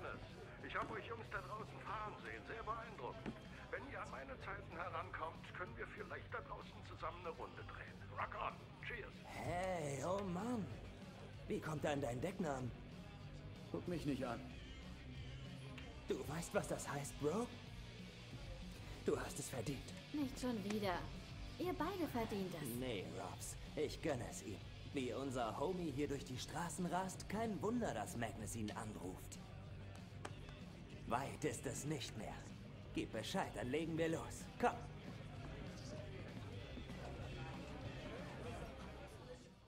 Ereignis. Ich habe euch Jungs da draußen fahren sehen, sehr beeindruckend. Wenn ihr an meine Zeiten herankommt, können wir vielleicht da draußen zusammen eine Runde drehen. Rock on! Cheers! Hey, oh Mann! Wie kommt er an deinen Decknamen? Guck mich nicht an. Du weißt, was das heißt, Bro? Du hast es verdient. Nicht schon wieder. Ihr beide verdient es. Nee, Robs. Ich gönne es ihm. Wie unser Homie hier durch die Straßen rast, kein Wunder, dass Magnus ihn anruft. Weit ist es nicht mehr. Gib Bescheid, dann legen wir los. Komm.